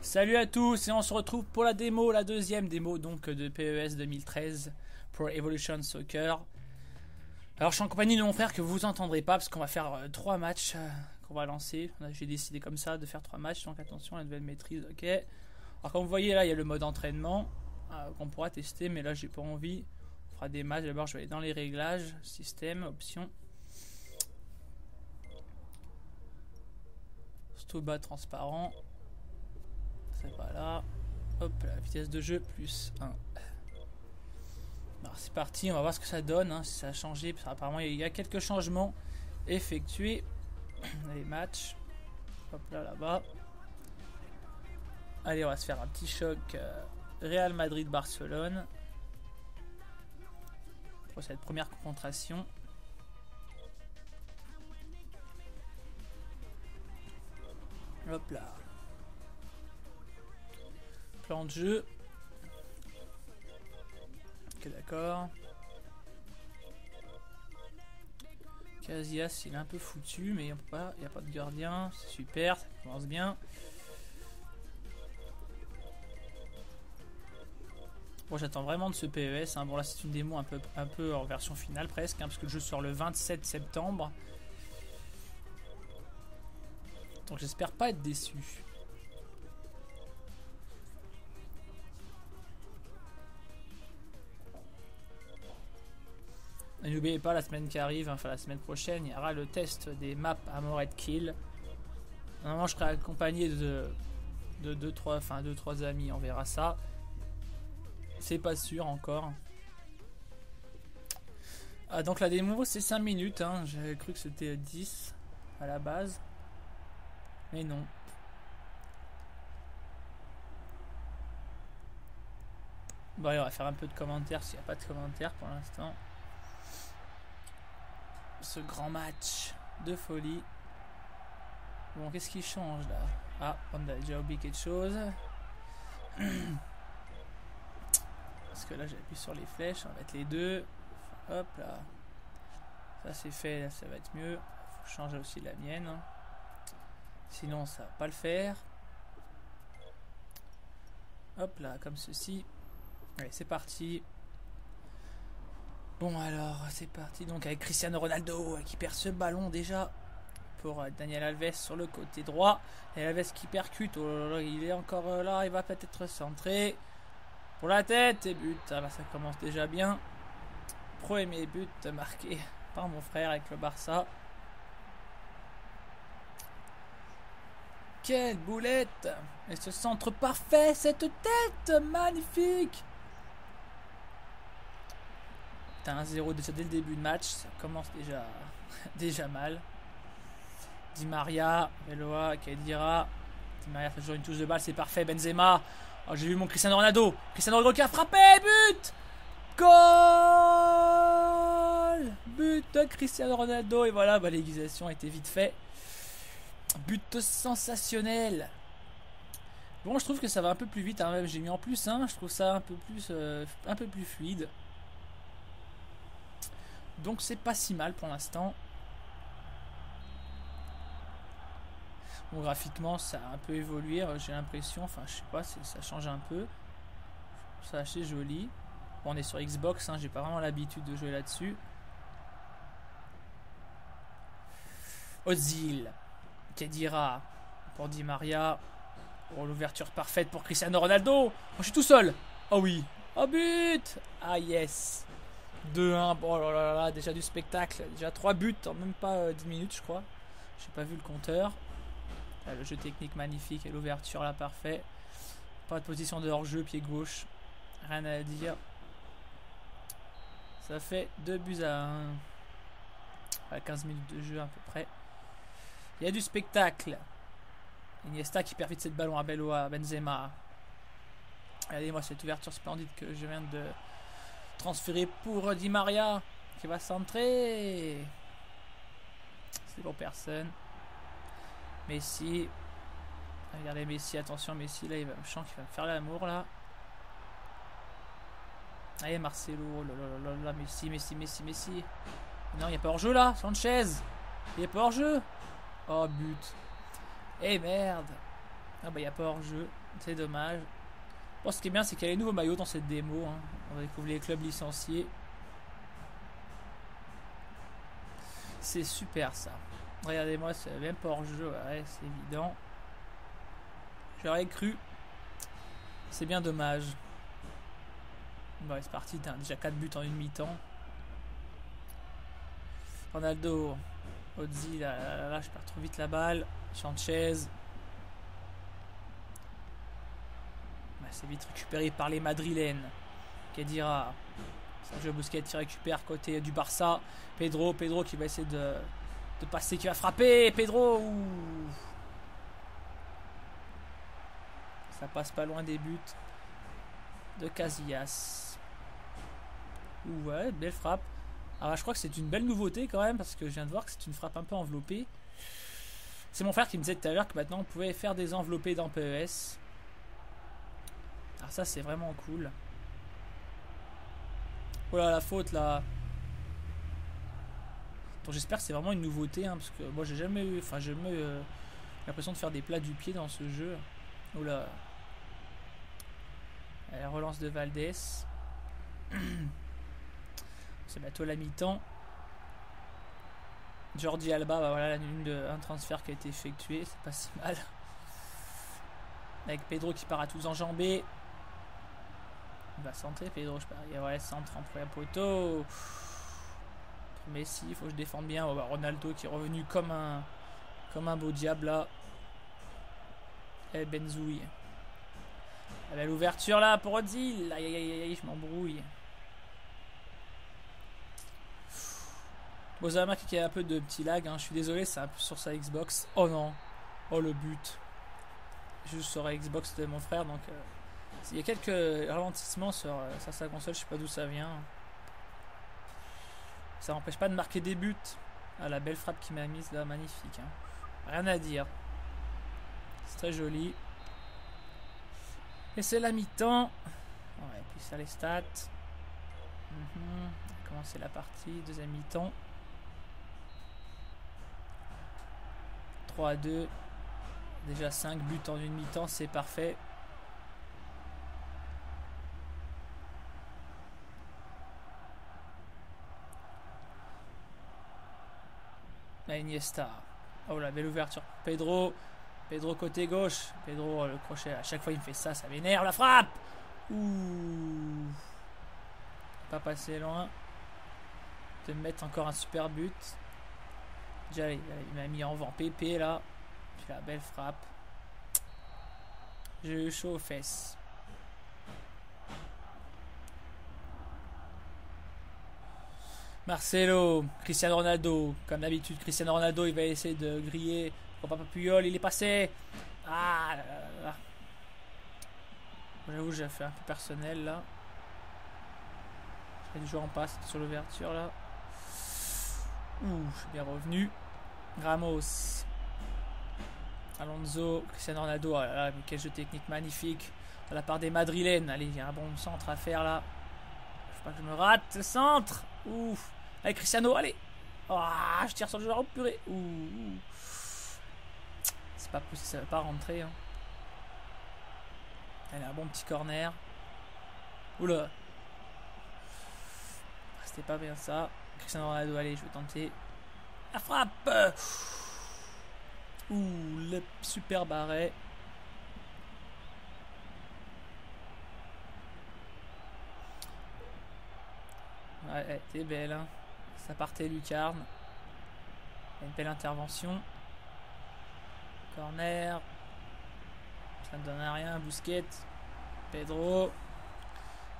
Salut à tous et on se retrouve pour la démo, la deuxième démo donc de PES 2013 Pro Evolution Soccer. Alors je suis en compagnie de mon frère que vous entendrez pas parce qu'on va faire euh, trois matchs euh, qu'on va lancer. J'ai décidé comme ça de faire trois matchs donc attention la nouvelle maîtrise, ok. Alors comme vous voyez là il y a le mode entraînement euh, qu'on pourra tester mais là j'ai pas envie. On fera des matchs, d'abord je vais aller dans les réglages, système, options. Tout bas transparent. C'est voilà. Hop, la vitesse de jeu plus 1. Alors c'est parti, on va voir ce que ça donne, hein, si ça a changé. Apparemment il y a quelques changements effectués. Les matchs. Hop là, là-bas. Allez, on va se faire un petit choc euh, Real Madrid-Barcelone. Pour cette première confrontation. Hop là. Plan de jeu. Ok, d'accord. Casillas, il est un peu foutu, mais il n'y a pas de gardien. C'est super, ça commence bien. Bon, j'attends vraiment de ce PES. Hein. Bon, là, c'est une démo un peu, un peu en version finale presque, hein, parce que le jeu sort le 27 septembre. Donc, j'espère pas être déçu. N'oubliez pas, la semaine qui arrive, enfin la semaine prochaine, il y aura le test des maps Amored Kill. Normalement, je serai accompagné de 2-3 enfin, deux, trois amis, on verra ça. C'est pas sûr encore. Ah, donc la démo, c'est 5 minutes. Hein. J'avais cru que c'était 10 à la base. Mais non. Bon, allez, on va faire un peu de commentaires s'il n'y a pas de commentaires pour l'instant ce grand match de folie. Bon, qu'est-ce qui change là? Ah, on a déjà oublié quelque chose. Parce que là, j'appuie sur les flèches, on va mettre les deux. Hop là. Ça c'est fait, là, ça va être mieux. Faut changer aussi la mienne. Sinon, ça va pas le faire. Hop là, comme ceci. Allez, c'est parti. Bon alors, c'est parti donc avec Cristiano Ronaldo qui perd ce ballon déjà pour euh, Daniel Alves sur le côté droit. Et Alves qui percute, oh il est encore euh, là, il va peut-être centrer pour la tête et but. Ah, ça commence déjà bien. Premier but marqué par mon frère avec le Barça. Quelle boulette Et ce centre parfait, cette tête magnifique 1-0 dès le début de match. Ça commence déjà, déjà mal. Di Maria, Eloa, Kedira. Di Maria fait toujours une touche de balle, c'est parfait. Benzema. Oh, J'ai vu mon Cristiano Ronaldo. Cristiano Ronaldo qui a frappé. But Goal But de Cristiano Ronaldo. Et voilà, bah, l'aiguisation a été vite fait. But sensationnel. Bon, je trouve que ça va un peu plus vite. Hein. J'ai mis en plus, hein. je trouve ça un peu plus, euh, un peu plus fluide. Donc c'est pas si mal pour l'instant. Bon, graphiquement, ça a un peu évolué, euh, j'ai l'impression. Enfin, je sais pas, ça change un peu. Ça assez joli. on est sur Xbox, hein, j'ai pas vraiment l'habitude de jouer là-dessus. Ozil, Kedira pour Di Maria. Oh, l'ouverture parfaite pour Cristiano Ronaldo. Oh, je suis tout seul. Oh oui. Oh but. Ah yes. 2-1, bon là, là, là, déjà du spectacle, déjà 3 buts en même pas 10 euh, minutes je crois. J'ai pas vu le compteur. le jeu technique magnifique et l'ouverture là parfait. Pas de position de hors-jeu, pied gauche. Rien à dire. Ça fait 2 buts à 1. À 15 minutes de jeu à peu près. Il y a du spectacle. Iniesta qui perd vite cette ballon à Belloa, Benzema. Regardez-moi cette ouverture splendide que je viens de, Transféré pour Di Maria qui va centrer. C'est pour personne. Messi. Regardez Messi, attention Messi, là il va, je sens qu'il va faire l'amour là. Allez Marcelo, là, Messi, Messi, Messi, Messi. Non, il n'y a pas hors-jeu là, Sanchez. Il a pas hors-jeu Oh, but. Eh merde Ah bah, il a pas hors-jeu. C'est dommage. Bon, ce qui est bien, c'est qu'il y a les nouveaux maillots dans cette démo. Hein. On va découvrir les clubs licenciés. C'est super ça. Regardez-moi, c'est même pas hors-jeu. Ouais, c'est évident. J'aurais cru. C'est bien dommage. Bon, c'est parti. Déjà 4 buts en une mi-temps. Ronaldo. Ozzy, là, là, là, je perds trop vite la balle. Sanchez. Bah, c'est vite récupéré par les Madrilènes. Kedira. Sergio Busquets qui récupère côté du Barça. Pedro, Pedro qui va essayer de, de passer, qui va frapper. Pedro. Ça passe pas loin des buts de Casillas. Ouais, belle frappe. Alors je crois que c'est une belle nouveauté quand même parce que je viens de voir que c'est une frappe un peu enveloppée. C'est mon frère qui me disait tout à l'heure que maintenant on pouvait faire des enveloppés dans PES. Alors ça c'est vraiment cool. Oh là la faute là. Donc j'espère que c'est vraiment une nouveauté hein, parce que moi j'ai jamais eu, enfin j'ai jamais eu l'impression de faire des plats du pied dans ce jeu. Oh là. La relance de Valdés. C'est bientôt la mi-temps. Jordi Alba, bah voilà, un transfert qui a été effectué, c'est pas si mal. Avec Pedro qui part à tous enjambés. Il va centrer Pedro, je parie. Ouais, centre en premier poteau. Messi, il faut que je défende bien. Ronaldo qui est revenu comme un, comme un beau diable là. Et Benzoui. La belle ouverture là pour Ozil. Aïe aïe aïe aïe, je m'embrouille. Bon, vous qu'il y a un peu de petit lag. Hein. Je suis désolé, peu sur sa Xbox. Oh non. Oh le but. Juste sur la Xbox de mon frère. Donc, euh, il y a quelques ralentissements sur, euh, sa console. Je sais pas d'où ça vient. Ça n'empêche pas de marquer des buts. Ah, la belle frappe qui m'a mise là, magnifique. Hein. Rien à dire. C'est très joli. Et c'est la mi-temps. Ouais, puis ça les stats. Commencer la partie, deuxième mi-temps. 3 à 2. Déjà 5 buts en une mi-temps, c'est parfait. Iniesta. Oh la belle ouverture. Pedro. Pedro côté gauche. Pedro le crochet. À chaque fois il me fait ça, ça m'énerve. La frappe Ouh. Pas passé loin. De mettre encore un super but. Déjà il m'a mis en vent pépé là. Puis la belle frappe. J'ai eu chaud aux fesses. Marcelo, Cristiano Ronaldo. Comme d'habitude, Cristiano Ronaldo, il va essayer de griller. Papa Puyol, il est passé. Ah là là là. J'avoue, j'ai fait un peu personnel là. J'ai joueur en passe sur l'ouverture là. Ouh, je suis bien revenu. Ramos. Alonso, Cristiano Ronaldo. Mais quel jeu technique magnifique de la part des Madrilènes. Allez, il y a un bon centre à faire là. Je pas que je me rate. Centre Ouf Allez, Cristiano, allez Ah, je tire sur le joueur. Oh purée Ouh, C'est pas possible, ça va pas rentrer. Hein. Allez, un bon petit corner. Oula C'était pas bien ça. Cristiano Ronaldo, allez, je vais tenter. La frappe Ouh, le super barret. Ouais, t'es belle. Hein. Ça partait lucarne. Une belle intervention. Corner. Ça ne donne à rien. Bousquet. Pedro.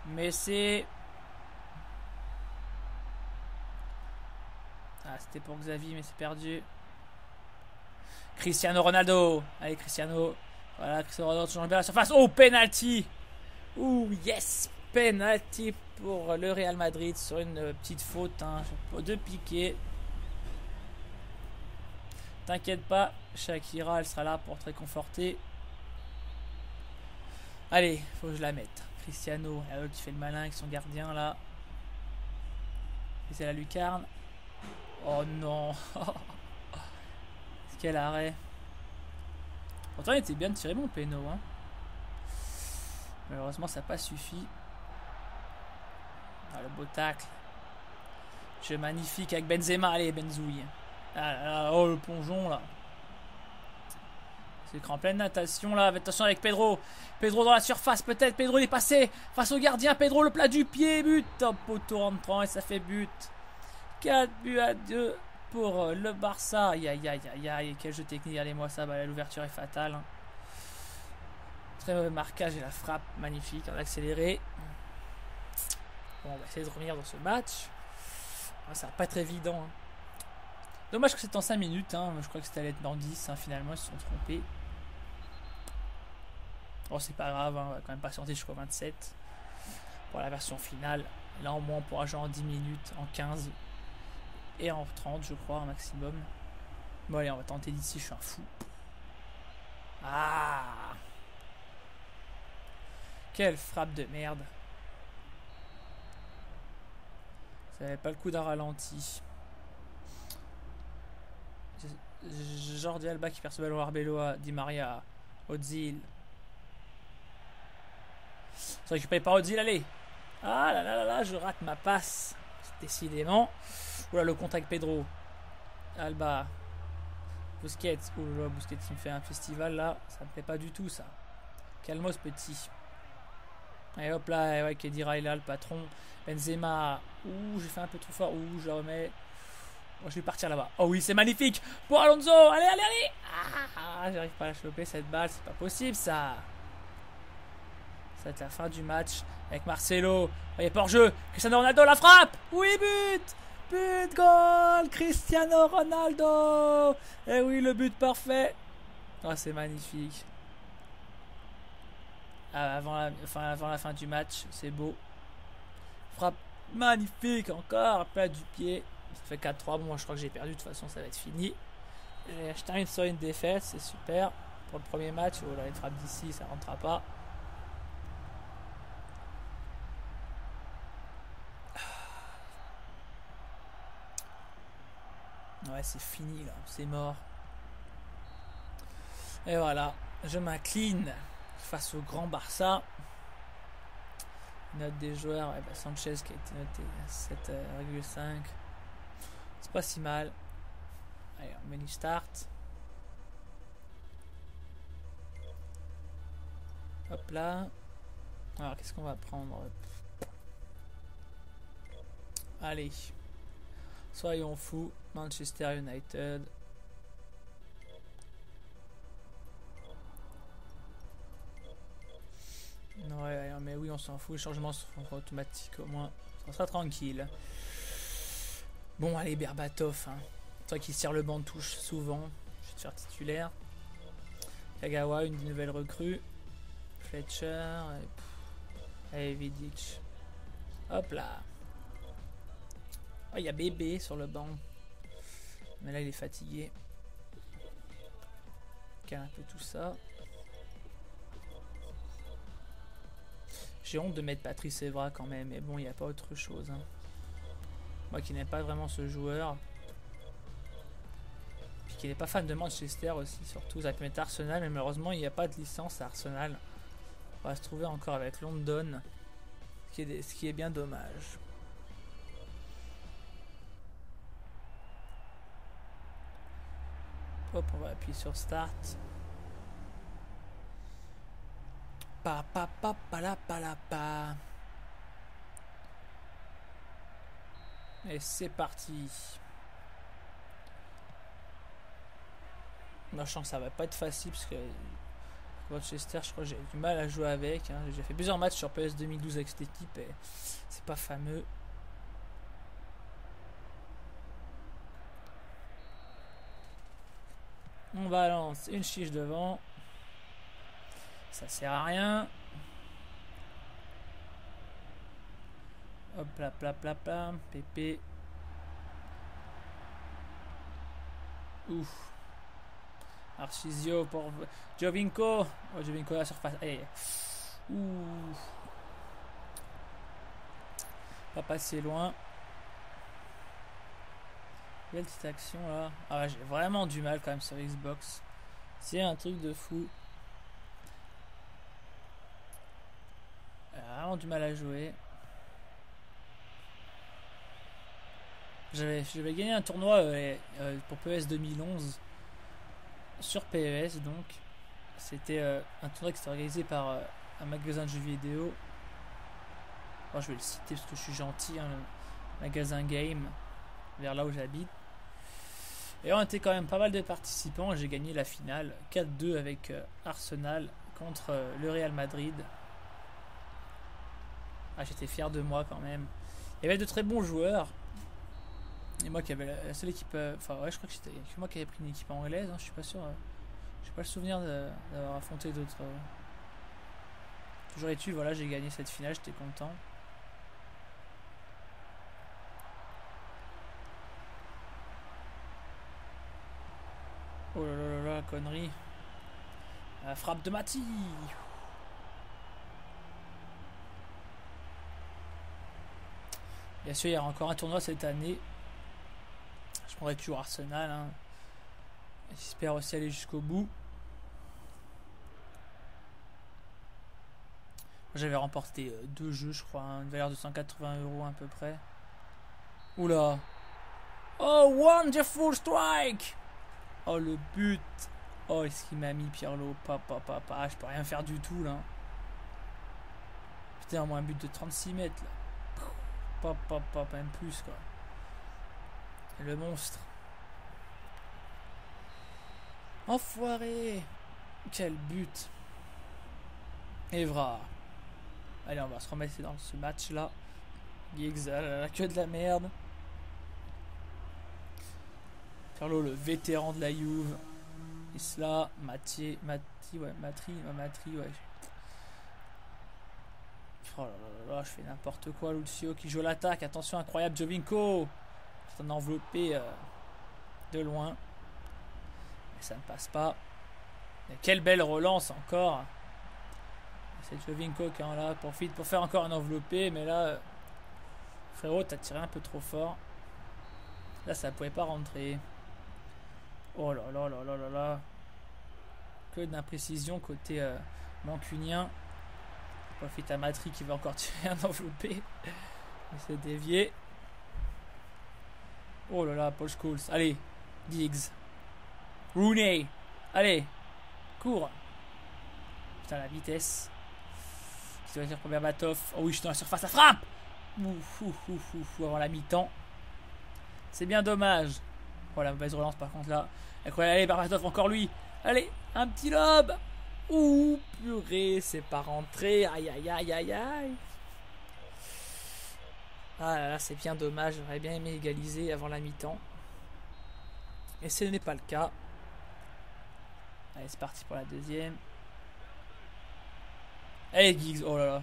Messi. C'était pour Xavier, mais c'est perdu. Cristiano Ronaldo. Allez, Cristiano. Voilà, Cristiano Ronaldo toujours bien la surface. Oh, penalty. Ouh, yes. Penalty pour le Real Madrid sur une petite faute hein, de piqué. T'inquiète pas, Shakira, elle sera là pour te réconforter. Allez, faut que je la mette. Cristiano, elle qui fait le malin avec son gardien là. Et c'est la lucarne. Oh non Quel arrêt. Pourtant, il était bien tiré, mon péno. Hein. Malheureusement, ça n'a pas suffi. Ah, le beau tacle. Jeu magnifique avec Benzema. Allez, Benzouille. Ah, oh, le plongeon, là. C'est en pleine natation, là. Attention avec Pedro. Pedro dans la surface, peut-être. Pedro, il est passé face au gardien. Pedro, le plat du pied. But. Top poteau rentrant et ça fait but. 4 buts à 2 pour euh, le Barça. Aïe, aïe, aïe, aïe, aïe. Quel jeu technique. Allez-moi ça. Bah, L'ouverture est fatale. Hein. Très mauvais marquage et la frappe magnifique en accéléré. Bon, on va essayer de revenir dans ce match. Ah, ça va pas être évident. Hein. Dommage que c'est en 5 minutes. Hein. Je crois que c'était à l'être dans 10. Finalement, ils se sont trompés. Bon, c'est pas grave. On va quand même patienter jusqu'au 27 pour la version finale. Là, au moins, on pourra jouer en 10 minutes, en 15 et en 30, je crois, un maximum. Bon, allez, on va tenter d'ici. Je suis un fou. Ah quelle frappe de merde. Ça n'avait pas le coup d'un ralenti. Jordi Alba qui perçoit le ballon Arbeloa, Di Maria, Ozil. C'est récupéré par Ozil, allez Ah là là là là, je rate ma passe. Décidément. Oula, le contact Pedro. Alba. Busquets. Oula, Busquets il me fait un festival là. Ça me plaît pas du tout ça. Calmos petit. Et hop là, ouais, Kedira est là, le patron. Benzema. Ouh, j'ai fait un peu trop fort. Ouh, je la remets. je vais partir là-bas. Oh oui, c'est magnifique. Pour Alonso. Allez, allez, allez. Ah, j'arrive pas à la choper cette balle. C'est pas possible ça. Ça va être la fin du match avec Marcelo. Voyez, pour jeu. Cristiano Ronaldo la frappe. Oui, but. But, goal. Cristiano Ronaldo. Et eh oui, le but parfait. Oh, c'est magnifique. Euh, avant la, avant la fin du match. C'est beau. Frappe magnifique encore. Pas du pied. Ça fait 4-3. Bon, moi je crois que j'ai perdu. De toute façon, ça va être fini. Je termine sur une défaite. C'est super. Pour le premier match. Oh là, une frappe d'ici, ça rentrera pas. Ouais, c'est fini là. C'est mort. Et voilà. Je m'incline face au grand Barça. Note des joueurs, bah, Sanchez qui a été noté à 7,5. C'est pas si mal. Allez, on menu start. Hop là. Alors, qu'est-ce qu'on va prendre? Allez. Soyons fous. Manchester United. Ouais, mais oui, on s'en fout. Les changements sont automatiques au moins. Ça sera tranquille. Bon, allez, Berbatov. Hein. Toi qui tire le banc de touche souvent. Je vais te faire titulaire. Kagawa, une nouvelle recrue. Fletcher. Et, Vidic. Hop là. Oh, il y a bébé sur le banc. Mais là, il est fatigué. Calme un peu tout ça. J'ai honte de mettre Patrice Evra quand même, mais bon, il n'y a pas autre chose. Hein. Moi qui n'aime pas vraiment ce joueur. Puis qui n'est pas fan de Manchester aussi, surtout. Ça peut mettre Arsenal, mais malheureusement, il n'y a pas de licence à Arsenal. On va se trouver encore avec London, ce qui est, ce qui est bien dommage. On va appuyer sur Start. Pa pa pa pa la pa la pa. Et c'est parti. Moi je sens que ça va pas être facile parce que Rochester, je crois que j'ai du mal à jouer avec. Hein. J'ai fait plusieurs matchs sur PS 2012 avec cette équipe et c'est pas fameux. On balance une chiche devant. Ça sert à rien. Hop là, pla pla pla. Pépé. Ouf. Arcisio pour Jovinko. Oh, Jovinko à la surface. Allez. Ouh. Pas passer loin. Quelle petite action là. Ah j'ai vraiment du mal quand même sur Xbox. C'est un truc de fou. Vraiment du mal à jouer. J'avais gagné un tournoi euh, euh, pour PES 2011 sur PES donc. C'était euh, un tournoi qui était organisé par un magasin de jeux vidéo. je vais le citer parce que je suis gentil, hein, magasin Game, vers là où j'habite. Et on était quand même pas mal de participants. J'ai gagné la finale 4-2 avec Arsenal contre le Real Madrid. Ah, j'étais fier de moi quand même. Il y avait de très bons joueurs. Et moi qui avais la, seule équipe. Euh, enfin, ouais, je crois que c'était moi qui avais pris une équipe anglaise. Hein, je suis pas sûr. Euh, j'ai pas le souvenir d'avoir affronté d'autres. Euh. Toujours est-il, voilà, j'ai gagné cette finale, j'étais content. Oh là là là connerie. La frappe de Mati. Bien sûr, il y aura encore un tournoi cette année. Je prendrai toujours Arsenal. Hein. J'espère aussi aller jusqu'au bout. J'avais remporté euh, deux jeux, je crois, hein, une valeur de 180 euros à peu près. Oula! Oh, wonderful strike! Oh, le but! Oh, est-ce qu'il m'a mis Pierlot? Papa, papa, je peux rien faire du tout là. Putain, moi un but de 36 mètres là. Papa, papa, même plus quoi. Le monstre. Enfoiré Quel but Evra. Allez, on va se remettre dans ce match-là. Giggs, la queue de la merde. Carlo, le vétéran de la Juve. Isla, Mati, Mati, ouais, Matri, Matri, ouais. Oh là là là, je fais n'importe quoi, Lucio qui joue l'attaque. Attention, incroyable, Jovinko. C'est un enveloppé euh, de loin. Mais ça ne passe pas. quelle belle relance encore. C'est Jovinko qui en là profite pour faire encore un enveloppé. Mais là, euh, frérot, t'as tiré un peu trop fort. Là, ça pouvait pas rentrer. Oh là là là là là là. Que d'imprécision côté euh, mancunien. Profite à Matri qui va encore tirer un enveloppé. Il s'est dévié. Oh là là, Paul Scholes. Allez, Diggs. Rooney. Allez, cours. Putain, la vitesse. Qui doit dire pour Berbatov. Oh oui, je suis dans la surface, la frappe Ouf, ouf, ouf, ouf, avant la mi-temps. C'est bien dommage. Oh la mauvaise relance par contre là. Allez, Berbatov, encore lui. Allez, un petit lob. Ouh, purée, c'est pas rentré. Aïe, aïe, aïe, aïe, aïe. Ah là là, c'est bien dommage, j'aurais bien aimé égaliser avant la mi-temps. Et ce n'est pas le cas. Allez, c'est parti pour la deuxième. Allez, Giggs, oh là là.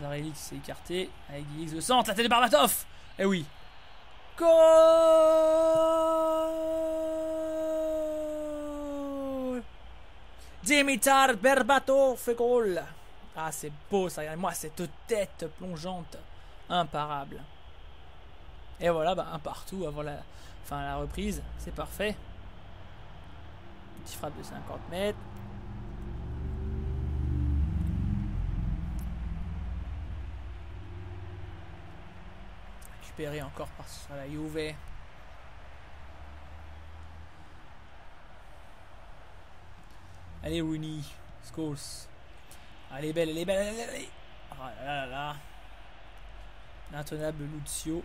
Zarelli s'est écarté. Allez, Giggs, le centre, la tête de Barbatov Eh oui. Goal Dimitar Berbatov, goal Ah, c'est beau ça, moi, cette tête plongeante imparable. Et voilà, bah, un partout avant la, fin, la reprise, c'est parfait. Petit frappe de 50 mètres. Récupéré encore par la Juve. Allez Rooney, Scholes. Allez belle, elle est belle, elle est belle. Oh là là là. L'intenable Lucio.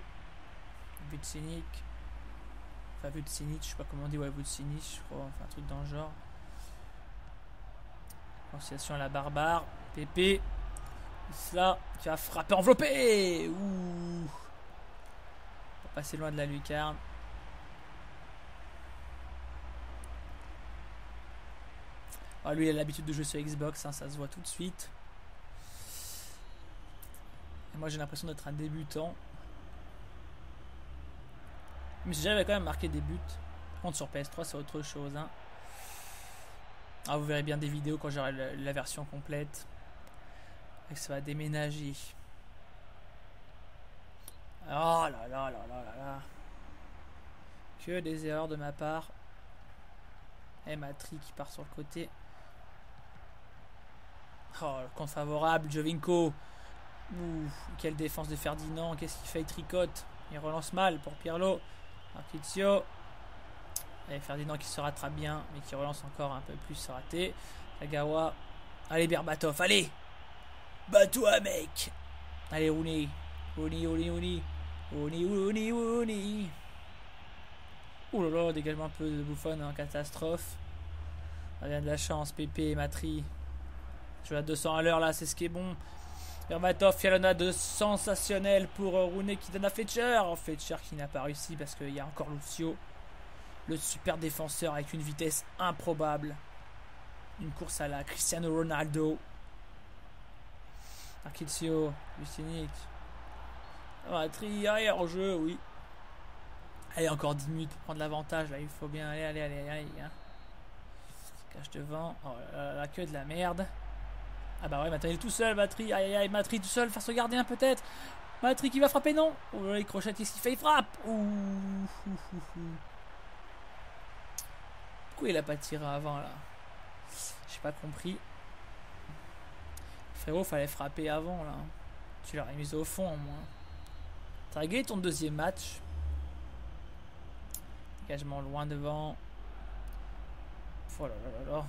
Vucinic. Enfin, Vucinic, je sais pas comment on dit, ouais, Vucinic, je crois, enfin, un truc dans le genre. Prononciation à la barbare. Pépé. Cela qui va frapper enveloppé. Ouh. Pas passer loin de la lucarne. Ah, lui, il a l'habitude de jouer sur Xbox, hein, ça se voit tout de suite moi j'ai l'impression d'être un débutant. Mais j'avais quand même marqué des buts. Contre sur PS3 c'est autre chose. Hein. Ah, vous verrez bien des vidéos quand j'aurai la, version complète. Et ça va déménager. Oh là là là là là là. Que des erreurs de ma part. Et Matri qui part sur le côté. Oh, le compte favorable, Jovinko. Ouh, quelle défense de Ferdinand. Qu'est-ce qu'il fait Il tricote. Il relance mal pour Pirlo. Marquizio. Et Ferdinand qui se rattrape bien, mais qui relance encore un peu plus raté. Tagawa. Allez, Berbatov, allez Bats-toi, mec Allez, Rooney. Rooney, Rooney, Rooney. Rooney, Rooney, Rooney. Ouh là là, dégagement un peu de bouffonne en catastrophe. On a de la chance, Pépé Matri. Suis à 200 à l'heure là, c'est ce qui est bon. Fialona de sensationnel pour Rooney qui donne à Fetcher. Fetcher qui n'a pas réussi parce qu'il y a encore Lucio. Le super défenseur avec une vitesse improbable. Une course à la Cristiano Ronaldo. Arquizio, Lucinic. Matri, arrière au jeu, oui. Allez, encore 10 minutes pour prendre l'avantage. Là, il faut bien. Allez, allez, allez, allez. Hein. Cache devant. Oh la queue de la merde. Ah bah ouais, il est tout seul, Matri. Aïe aïe aïe, Matri tout seul face au gardien peut-être. Matri qui va frapper, non. Oh là, il crochette, qu'est-ce qu'il fait frappe. Ouh. Pourquoi il a pas tiré avant là? J'ai pas compris. Frérot, fallait frapper avant là. Tu l'aurais mis au fond au moins. T'as réglé ton deuxième match? Engagement loin devant. Oh là là là là.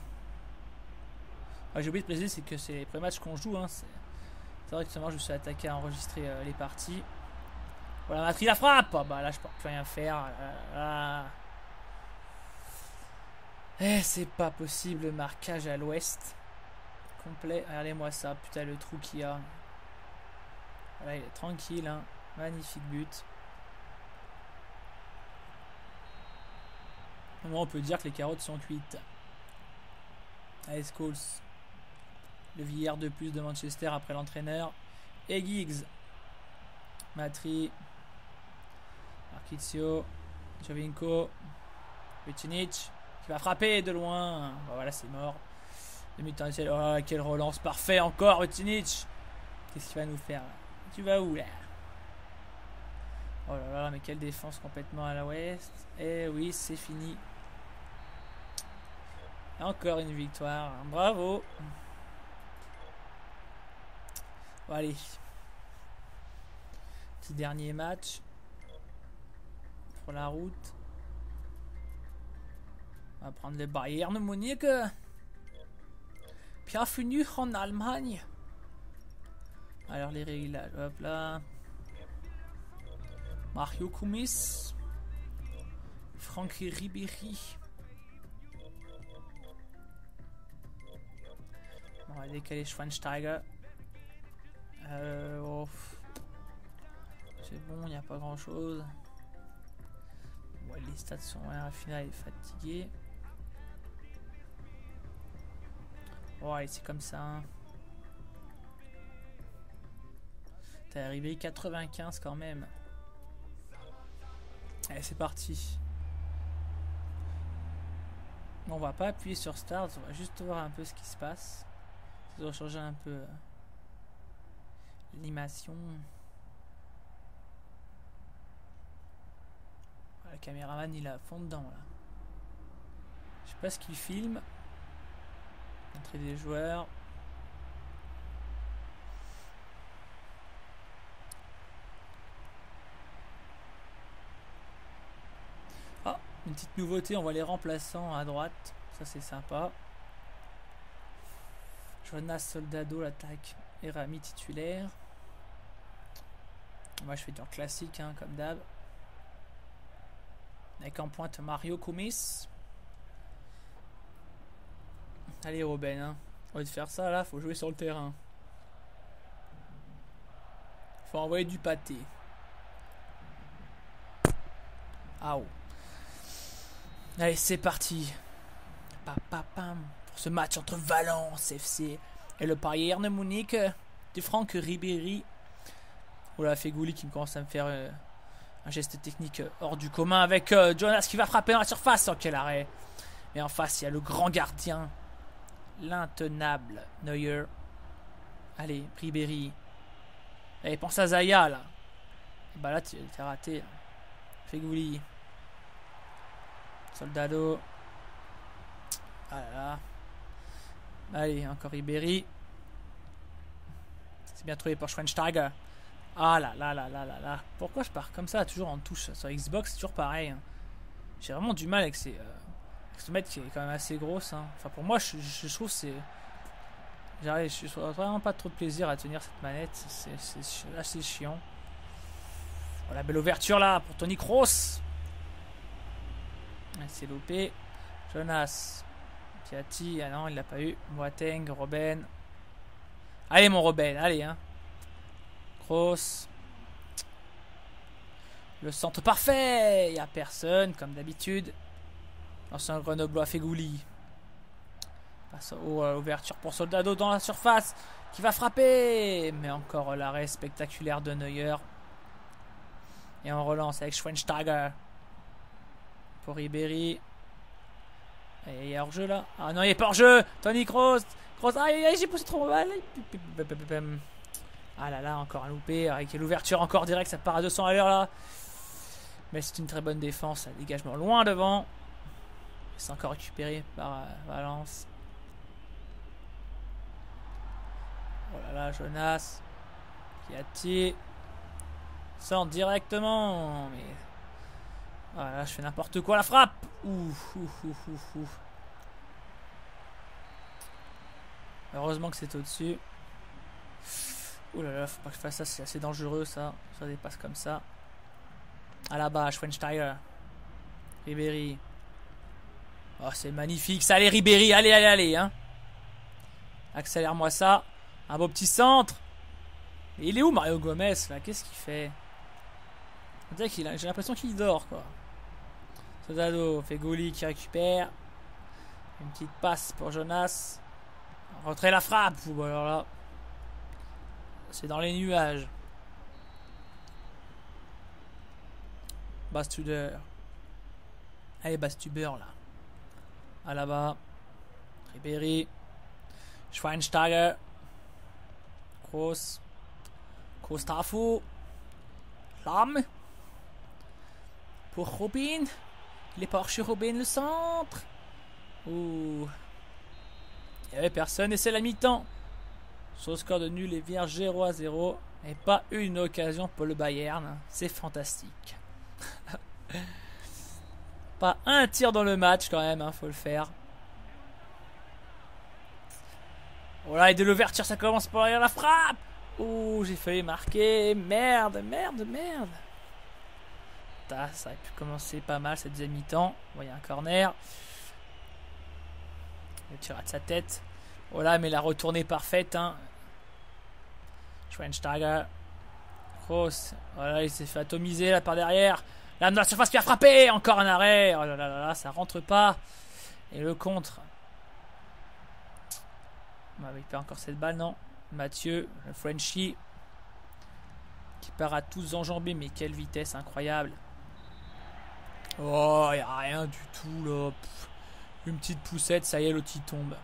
Ah, J'ai oublié de préciser, c'est que c'est les premiers matchs qu'on joue. Hein. C'est vrai que seulement je me suis attaqué à enregistrer euh, les parties. Voilà, Matri la frappe oh, Bah là, je peux plus rien faire. Ah. Eh, c'est pas possible, le marquage à l'ouest. Complet. Regardez-moi ça, putain, le trou qu'il y a. Voilà, il est tranquille. Hein. Magnifique but. on peut dire que les carottes sont cuites. Allez, Scholes. Le vieillard de plus de Manchester après l'entraîneur. Et Giggs. Matri. Marquizio. Jovinko. Vucinic. Qui va frapper de loin. voilà, c'est mort. Oh, quelle relance parfait encore, Vucinic. Qu'est-ce qu'il va nous faire Tu vas où là? Oh là là, mais quelle défense complètement à l'ouest. Et eh oui, c'est fini. Encore une victoire. Bravo. Allez. Petit dernier match. Pour la route. On va prendre le Bayern Munich. Bienvenue en Allemagne. Alors les réglages, hop là. Mario Kumis. Frankie Ribéry. On va décaler Schweinsteiger. Euh, oh. C'est bon, il n'y a pas grand chose. Ouais, les stats sont il est fatigué. Ouais, c'est comme ça. Hein. T'es arrivé 95 quand même. Allez, c'est parti. On va pas appuyer sur Start, on va juste voir un peu ce qui se passe. Ça doit changer un peu. L'animation. Le caméraman il a fond dedans là. Je sais pas ce qu'il filme. Entrée des joueurs. Ah, une petite nouveauté, on voit les remplaçants à droite. Ça c'est sympa. Jonas Soldado l'attaque et Rami titulaire. Moi je fais du classique hein, comme d'hab. Avec en pointe Mario Kumis. Allez Robin, hein. au lieu faire ça là, faut jouer sur le terrain. Faut envoyer du pâté. Ah Allez, c'est parti. Pour ce match entre Valence FC et le Bayern Munich de Franck Ribéry. Oula, Fegouli qui commence à me faire euh, un geste technique hors du commun avec euh, Jonas qui va frapper dans la surface. Oh, quel arrêt! Et en face, il y a le grand gardien, l'intenable Neuer. Allez, Ribéry. Allez, pense à Zaya là. Bah là, t'es raté. Fegouli. Soldado. Ah là là. Allez, encore Ribéry. C'est bien trouvé pour Schweinsteiger. Ah là là là là là là. Pourquoi je pars comme ça, toujours en touche Sur Xbox, c'est toujours pareil. hein. J'ai vraiment du mal avec, ces, euh, ce mètre qui est quand même assez grosse. Enfin, pour moi, je, je trouve c'est. J'arrive, je trouve vraiment pas trop de plaisir à tenir cette manette. C'est assez chiant. Voilà, belle ouverture là pour Tony Kroos. C'est loupé. Jonas. Piatti. Ah non, il l'a pas eu. Boateng. Robben. Allez, mon Robben. Allez, hein. Le centre parfait. Il n'y a personne, comme d'habitude. L'ancien Grenoblois Fegouli. Passe au, euh, ouverture pour Soldado dans la surface. Qui va frapper. Mais encore l'arrêt spectaculaire de Neuer. Et on relance avec Schweinsteiger. Pour Ribéry. Et il y a hors-jeu là. Ah non, il pas hors-jeu. Tony Kroos. Kroos. Aïe, aïe, j'ai poussé trop mal. Ah là là, encore un loupé. Avec l'ouverture encore direct, ça part à 200 à l'heure là. Mais c'est une très bonne défense. Un dégagement loin devant. C'est encore récupéré par euh, Valence. Oh là là, Jonas. Qui a tiré. Sort directement. Mais. Voilà, je fais n'importe quoi. La frappe Ouf, ouf, ouf, ouf, ouf. Heureusement que c'est au-dessus. Ouh là là, faut pas que je fasse ça, c'est assez dangereux ça. Ça dépasse comme ça. À la bas, Schweinsteiger. Ribéry. Oh, c'est magnifique. Ça, allez, Ribéry. Allez, allez, allez. Hein. Accélère-moi ça. Un beau petit centre. Mais il est où Mario Gomez là? Qu'est-ce qu'il fait? J'ai l'impression qu'il dort quoi. Soldado, Fegoli qui récupère. Une petite passe pour Jonas. Rentrer la frappe. Ouh, alors là. C'est dans les nuages. Bastuder. Allez, Bastuber là. À là-bas. Ribéry. Schweinsteiger. Groß. Kostafu. Lam. Pour Robin. Il est chez Robin le centre. Ouh. Il n'y avait personne et c'est la mi-temps. Sur le score de nul et vierge 0 à 0. Et pas une occasion pour le Bayern. C'est fantastique. pas un tir dans le match quand même, hein, faut le faire. Voilà, et de l'ouverture, ça commence par la frappe. Ouh, j'ai failli marquer. Merde, merde, merde. Ça aurait pu commencer pas mal cette deuxième mi-temps. Il y a un corner. Il tira de sa tête. Voilà, mais la retournée parfaite. Hein. Schweinsteiger. Kroos. Voilà, il s'est fait atomiser là par derrière. L'âme de la surface qui a frappé. Encore un arrêt. Oh là là là là, ça rentre pas. Et le contre. On va perd encore cette balle, non Mathieu, le Frenchie. Qui part à tous enjambés, mais quelle vitesse incroyable. Oh, y a rien du tout là. Une petite poussette, ça y est, l'autre il tombe.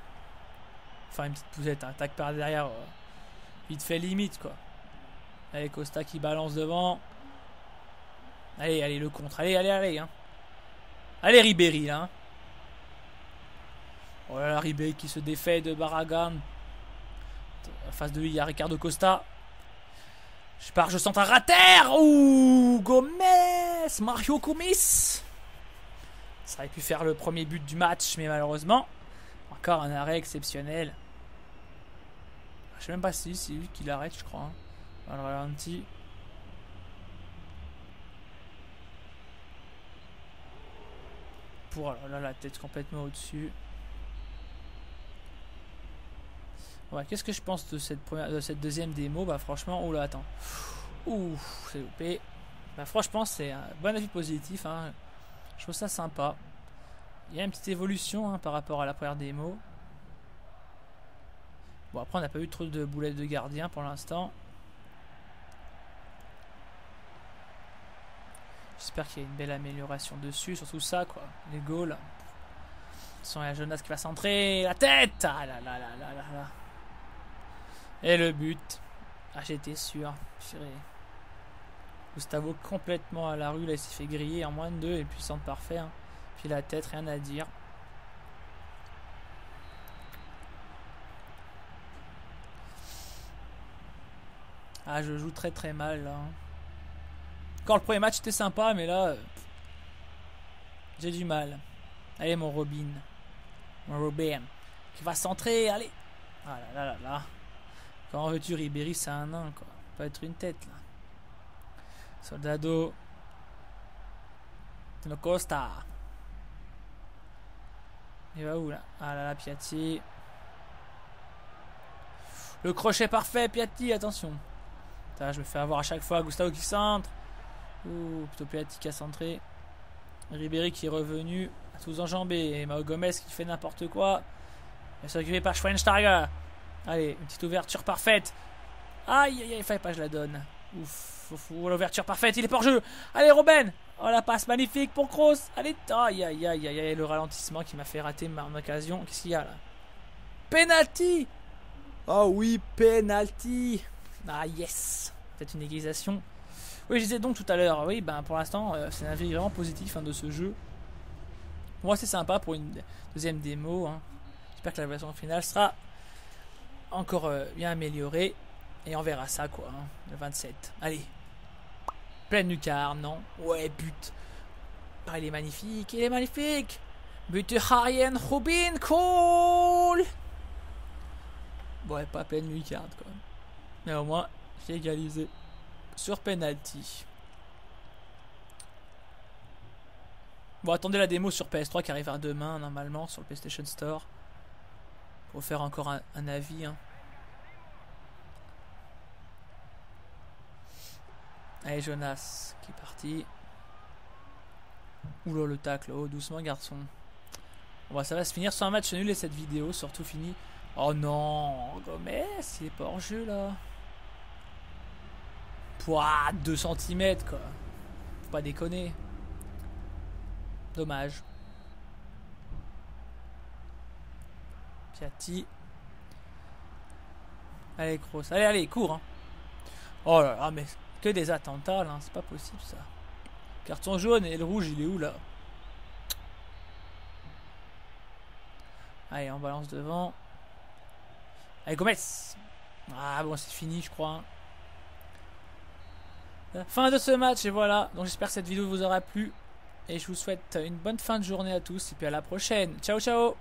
Enfin, une petite poussette, un tac par derrière. euh, Vite fait limite quoi. Allez, Costa qui balance devant. Allez, allez, le contre. Allez, allez, allez. Hein. Allez, Ribéry là. hein. Oh là là, Ribéry qui se défait de Barragan. Face de lui, il y a Ricardo Costa. Je pars, je sens un rater. Ouh, Gomez, Mario Gomez. Ça aurait pu faire le premier but du match, mais malheureusement, encore un arrêt exceptionnel. Je sais même pas si c'est lui qui l'arrête, je crois. hein. Le. Pour alors là, la tête complètement au-dessus. Ouais, qu'est-ce que je pense de cette, première, de cette deuxième démo? Bah franchement, oh là, attends. Ouh, c'est loupé. Bah franchement, c'est un bon avis positif. hein. Je trouve ça sympa. Il y a une petite évolution hein, par rapport à la première démo. Bon, après, on n'a pas eu trop de boulettes de gardien pour l'instant. J'espère qu'il y a une belle amélioration dessus, surtout ça, quoi. Les goals. Sans la Jonas qui va centrer. La tête Ah là là là là là là. Et le but. Ah, j'étais sûr. Gustavo complètement à la rue, là, il s'est fait griller en moins de deux et puis centre parfait. hein. Puis la tête, rien à dire. Ah, je joue très très mal là. Quand le premier match était sympa, mais là, j'ai du mal. Allez, mon Robin. Mon Robin. Qui va centrer, allez. Ah là là là là. Comment veux-tu, Ribéry, c'est un nain, quoi. Pas être une tête, là. Soldado. No Costa. Il va où, là? Ah là là, Piatti. Le crochet parfait, Piatti, attention. Je me fais avoir à chaque fois. Gustavo qui centre. Ouh, plutôt Piatti qui a centré. Ribéry qui est revenu à tous enjambés. Et Mao Gomez qui fait n'importe quoi. Il est occupé par Schweinsteiger. Allez, une petite ouverture parfaite. Aïe, aïe, aïe, fallait pas je la donne. Ouf, l'ouverture parfaite, il est pour jeu. Allez, Robin. Oh, la passe magnifique pour Kroos. Allez, aïe, aïe, aïe, aïe, aïe, le ralentissement qui m'a fait rater ma occasion. Qu'est-ce qu'il y a là? Penalty Oh oui, penalty. Ah, yes. Faites une égalisation. Oui, je disais donc tout à l'heure, oui, ben pour l'instant, euh, c'est un avis vraiment positif hein, de ce jeu. Moi, c'est sympa pour une deuxième démo. Hein. J'espère que la version finale sera encore euh, bien améliorée. Et on verra ça, quoi, hein, le 27. Allez. Pleine lucarne, non? Ouais, but. Ah, il est magnifique, il est magnifique But Ryan Rubin, cool Ouais, pas pleine lucarne, quoi. Mais au j'ai égalisé sur penalty. Bon, attendez la démo sur PS3 qui arrivera demain, normalement, sur le PlayStation Store. Pour faire encore un, avis. Hein. Allez, Jonas qui est parti. Oula, le tacle. Oh, doucement, garçon. Bon, ça va se finir sur un match nul et cette vidéo, surtout fini. Oh non, Gomez, il est pas en jeu là. Pouah, 2 cm quoi. Faut pas déconner. Dommage. Piatti. Allez, Kroos. Allez, allez, cours. Hein. Oh là là, mais que des attentats là. C'est pas possible ça. Carton jaune et le rouge, il est où là? Allez, on balance devant. Allez, Gomez Ah bon, c'est fini, je crois. Hein. Fin de ce match, et voilà. Donc j'espère que cette vidéo vous aura plu. Et je vous souhaite une bonne fin de journée à tous. Et puis à la prochaine. Ciao, ciao